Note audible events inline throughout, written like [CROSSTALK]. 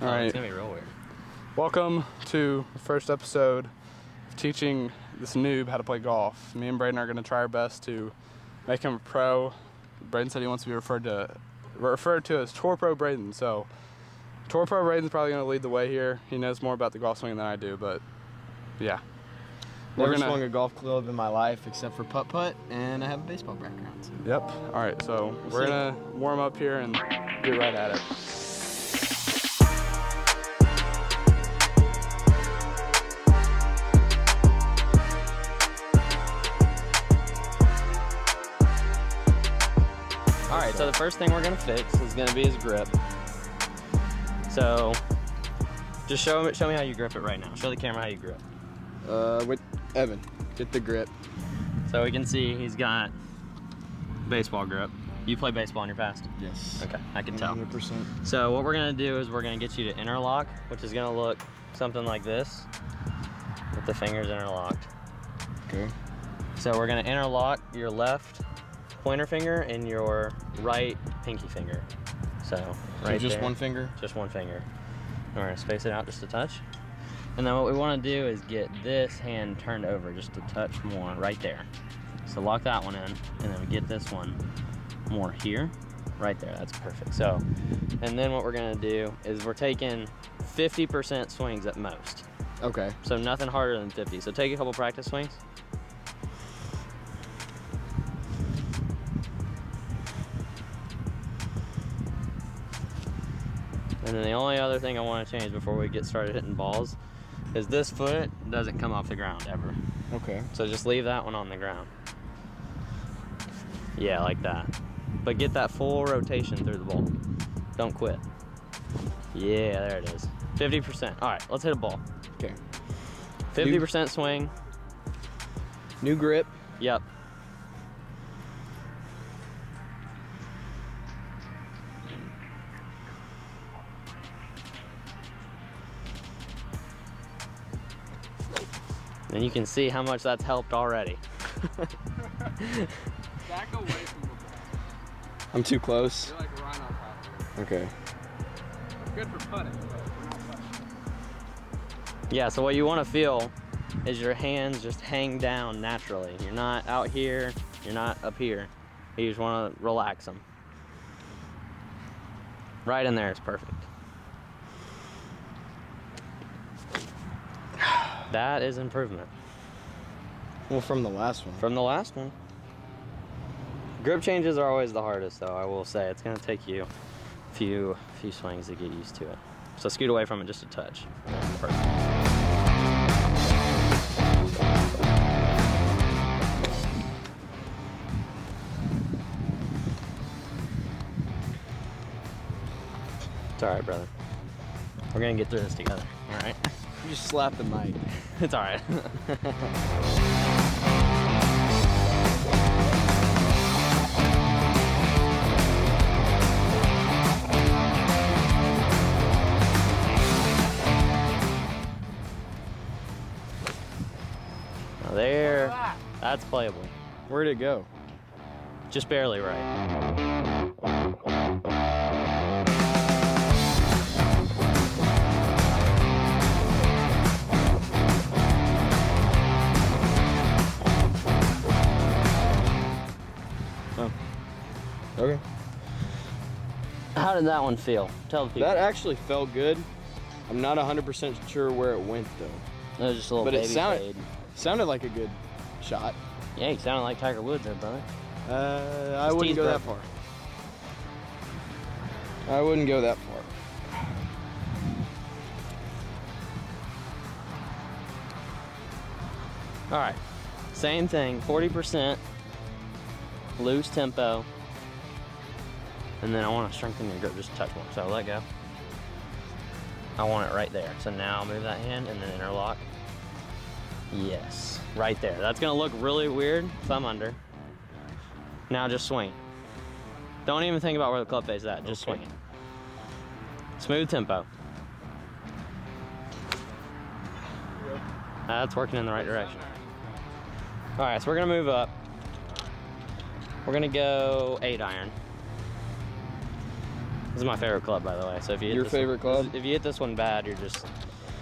All oh. It's gonna be real weird. Welcome to the first episode of teaching this noob how to play golf. Me and Braden are going to try our best to make him a pro. Braden said he wants to be referred to referred to as Tour Pro Braden. So Tour Pro Braden's probably going to lead the way here. He knows more about the golf swing than I do, but yeah. Never gonna- swung a golf club in my life except for putt putt, and I have a baseball background. so- Yep. All right. So we're see. gonna warm up here and get right at it. All right, so the first thing we're gonna fix is gonna be his grip. So, just show me, show me how you grip it right now. Show the camera how you grip. Uh, with Evan, get the grip. So we can see he's got baseball grip. You play baseball in your past? Yes. Okay, I can tell. 100%. So what we're gonna do is we're gonna get you to interlock, which is gonna look something like this, with the fingers interlocked. Okay. So we're gonna interlock your left pointer finger and your right pinky finger. So So right just there. one finger. just one finger. And we're gonna space it out just a touch. And then what we wanna do is get this hand turned over just a touch more right there. So lock that one in, and then we get this one more here, right there, that's perfect. So, and then what we're gonna do is we're taking 50% swings at most. Okay. So nothing harder than 50. So take a couple practice swings. And then the only other thing I want to change before we get started hitting balls is this foot doesn't come off the ground ever. Okay. So just leave that one on the ground. Yeah, like that. But get that full rotation through the ball. Don't quit. Yeah, there it is. 50%. All right, let's hit a ball. Okay. 50% swing. New grip. Yep. And you can see how much that's helped already. Back away from the. I'm too close. You're like right on top of Okay. Good for putting, but we're not putting. Yeah, so what you want to feel is your hands just hang down naturally. You're not out here, you're not up here. You just want to relax them. Right in there is perfect. That is improvement Well, from the last one. from the last one. Grip changes are always the hardest, though. I will say it's gonna take you a few few swings to get used to it. So scoot away from it just a touch. Perfect. It's all right, brother. We're gonna get through this together. All right. [LAUGHS] You just slap the mic. [LAUGHS] It's all right. [LAUGHS] Now there, that's playable. Where'd it go? Just barely right. Okay. How did that one feel? Tell the people. That actually felt good. I'm not 100% sure where it went though. That was just a little but it baby sounded- fade. Sounded like a good shot. Yeah, you sounded like Tiger Woods there, brother. Uh, I wouldn't go that far. I wouldn't go that far. All right, same thing, 40% loose tempo. And then I want to strengthen your grip just a touch more. So I let go. I want it right there. So now move that hand and then interlock. Yes, right there. That's gonna look really weird, thumb under. Now just swing. Don't even think about where the club face is at, just Okay. swing it. Smooth tempo. That's working in the right direction. All right, so we're gonna move up. We're gonna go eight iron. This is my favorite club, by the way. So if you hit Your this favorite one, club? if you hit this one bad, you're just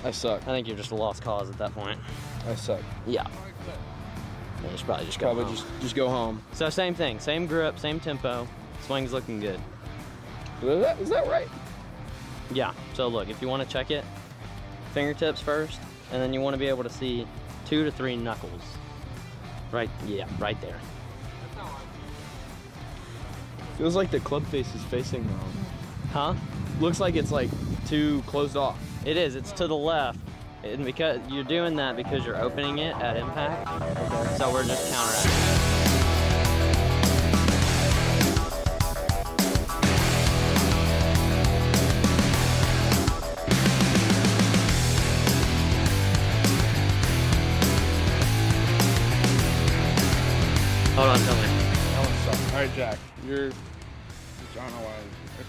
I suck. I think you're just a lost cause at that point. I suck. Yeah. Yeah, you should probably just go. Probably home. just just go home. So same thing, same grip, same tempo. Swing's looking good. Is that, is that right? Yeah. So look, if you want to check it, fingertips first, and then you want to be able to see two to three knuckles. Right. Yeah. Right there. Feels like the club face is facing wrong. Huh? Looks like it's like too closed off. It is. It's to the left. And because you're doing that because you're opening it at impact. So we're just counteracting. Hold on, tell me. That one sucks. All right, Jack. You're. I don't know why.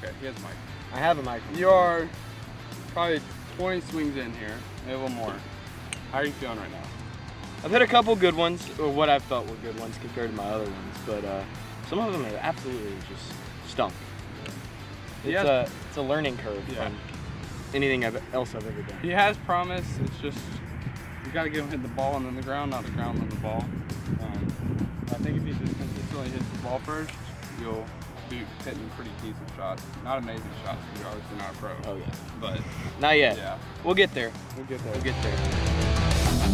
Okay, he has a mic. I have a mic. You are probably 20 swings in here, maybe a little more. How are you feeling right now? I've hit a couple good ones, or what I felt were good ones compared to my other ones, but uh, some of them are absolutely just stunk. It's, Yes. a, it's a learning curve Yeah. from anything I've, else I've ever done. He has promise. It's just you got to get him hit the ball and then the ground, not the ground and then the ball. Um, I think if he just consistently hits the ball first, you'll be hitting pretty decent shots. Not amazing shots because you're obviously not a pro. Oh yeah. But Not yet. yeah, We'll get there. we'll get there. We'll get there.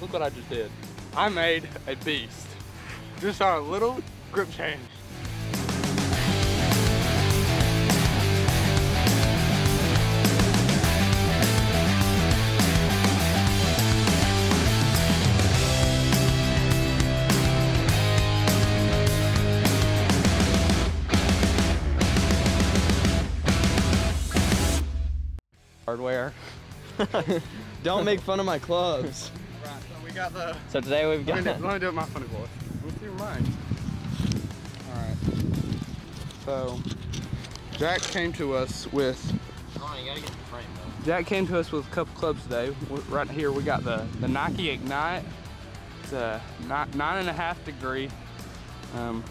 Look what I just did. I made a beast. Just on a little grip change. Hardware. [LAUGHS] Don't make fun of my clubs. Right, so we got the. So today we've Let me, got. do, let me do it my funny voice. Let me see your mic. Alright. So, Jack came to us with Hold on, you gotta get the frame though. Jack came to us with a couple clubs today. W- Right here we got the, the Nike Ignite. It's a ni- nine and a half degree. Um,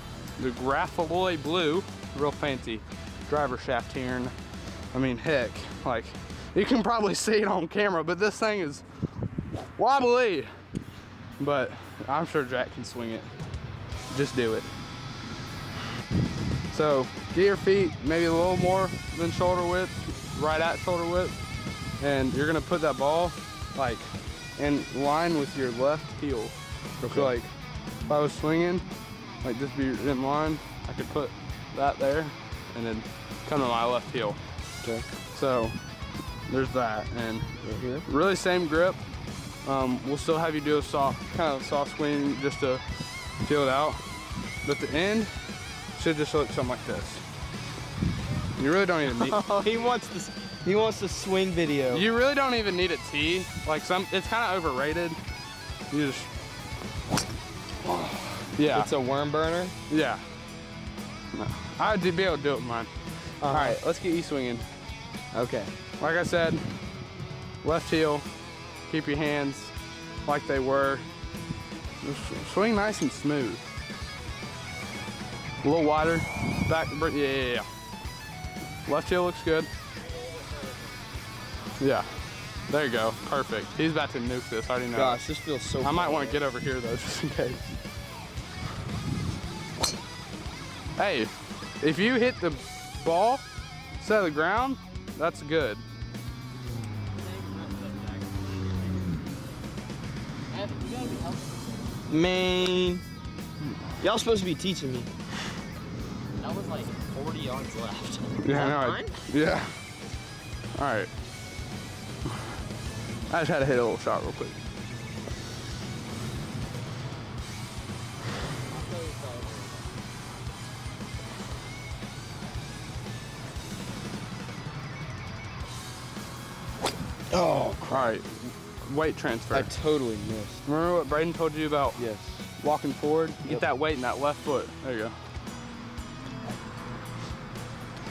the Grafalloy Blue, real fancy driver shaft here. And I mean, heck, like you can probably see it on camera, but this thing is wobbly. But I'm sure Jack can swing it. Just do it. So get your feet maybe a little more than shoulder width, right at shoulder width, and you're gonna put that ball like in line with your left heel. So like if I was swinging, like just be in line, I could put that there and then come to my left heel. Okay. So there's that, and Right here. really same grip. Um, we'll still have you do a soft, kind of soft swing just to feel it out. But the end should just look something like this. You really don't even need. [LAUGHS] Oh, he wants this. He wants the swing video. You really don't even need a tee. Like some, it's kind of overrated. You just. Yeah. It's a worm burner. yeah. No. I'd be able to do it with mine. All right, let's get you swinging. Okay. Like I said, left heel, keep your hands like they were. Swing nice and smooth. A little wider, back, yeah, yeah, yeah. Left heel looks good. Yeah, there you go, perfect. He's about to nuke this, I already know. Gosh, this feels so. I might want to get over here though, [LAUGHS] just in case. Hey, if you hit the ball instead of the ground, that's good. Man, y'all supposed to be teaching me. That was like 40 yards left. Yeah, I know. I- Yeah. All right. [SIGHS] I just had to hit a little shot real quick. All right. Weight transfer. I totally missed. Remember what Braden told you about Yes. walking forward? Get that weight in that left foot. There you go.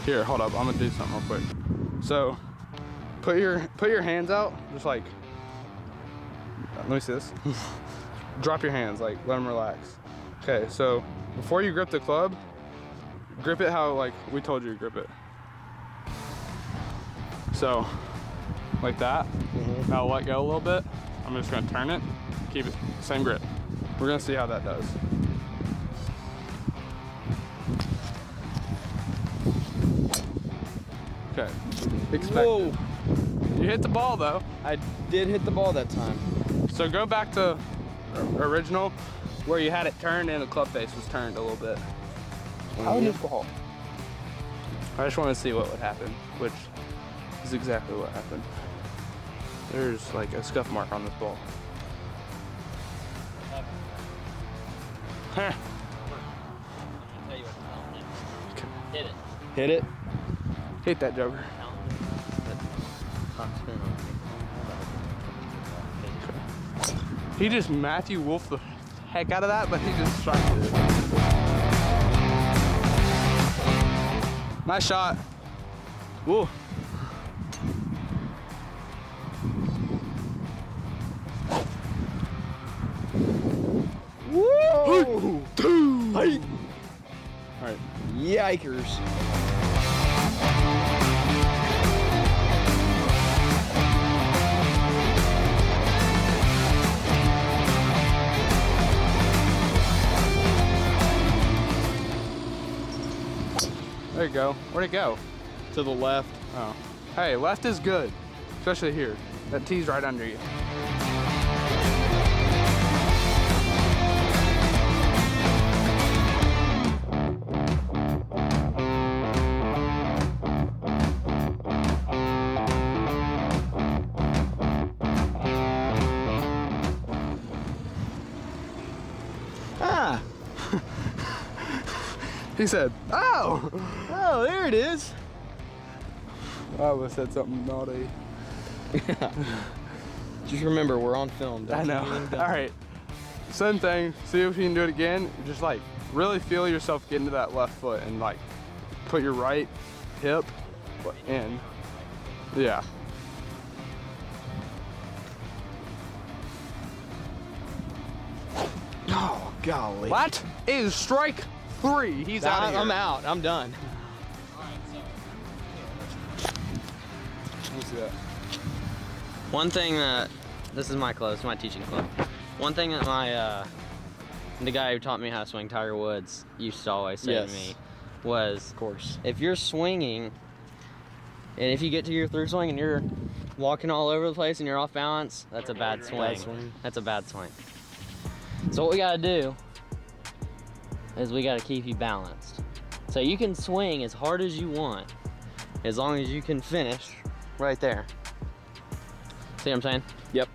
Here, hold up. I'm gonna do something real quick. So, put your put your hands out, just like. Let me see this. [LAUGHS] Drop your hands, like let them relax. Okay, so before you grip the club, grip it how like we told you to grip it. So, like that. Now let go a little bit. I'm just gonna turn it, keep it same grip. We're gonna see how that does. Okay. Expect Whoa! You hit the ball though. I did hit the ball that time. So go back to original where you had it turned and the club face was turned a little bit. How Mhm. this ball? I just want to see what would happen, which is exactly what happened. There's like a scuff mark on this ball. Huh. I'm gonna tell you what to count next. Hit it. Hit it. Hit that joker. Count it. Top spin on me. He just Matthew Wolff the heck out of that, but he just struck it. Nice shot. Woo. All right. Yikers. There you go. Where'd it go? To the left. Oh. Hey, left is good, especially here. That tee's right under you. He said, "Oh." Oh, there it is. I would have said something naughty. [LAUGHS] Just remember, we're on film. Don't I know. [LAUGHS] All right. Same thing. See if you can do it again. Just like really feel yourself get into that left foot and like put your right hip in. Yeah. Oh, golly. That is strike three. He's out. I, Of here. I'm out. I'm done. Let me see that. One thing that this is my club, it's my teaching club. One thing that my uh, the guy who taught me how to swing, Tiger Woods, used to always say Yes. to me was, Of course. if you're swinging, and if you get to your through swing and you're walking all over the place and you're off balance, that's a bad swing. Bad swing. That's a bad swing. So what we gotta do is we gotta keep you balanced. So you can swing as hard as you want, as long as you can finish right there. See what I'm saying? Yep.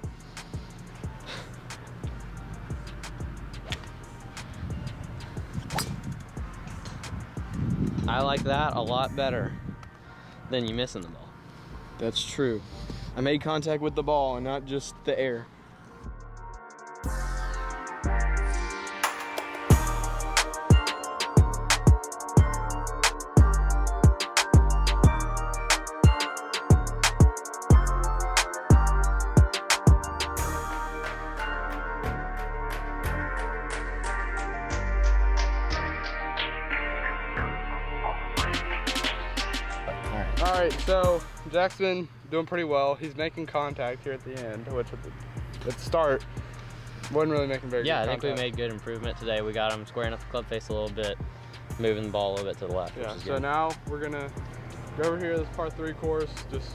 I like that a lot better than you missing the ball. That's true. I made contact with the ball and not just the air. So been doing pretty well. He's making contact here at the end, which at the, at the start wasn't really making very Yeah, I think we made good improvement today. We got him squaring up the club face a little bit, moving the ball a little bit to the left. Yeah, so good. now we're gonna go over here to this par three course, just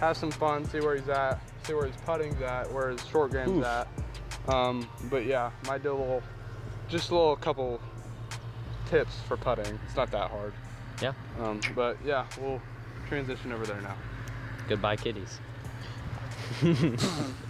have some fun, see where he's at, see where his putting's at, where his short game's Oof. at. Um, but yeah, might do a little, just a little couple tips for putting. It's not that hard. Yeah. Um, but yeah, we'll transition over there now. Goodbye, kitties. [LAUGHS]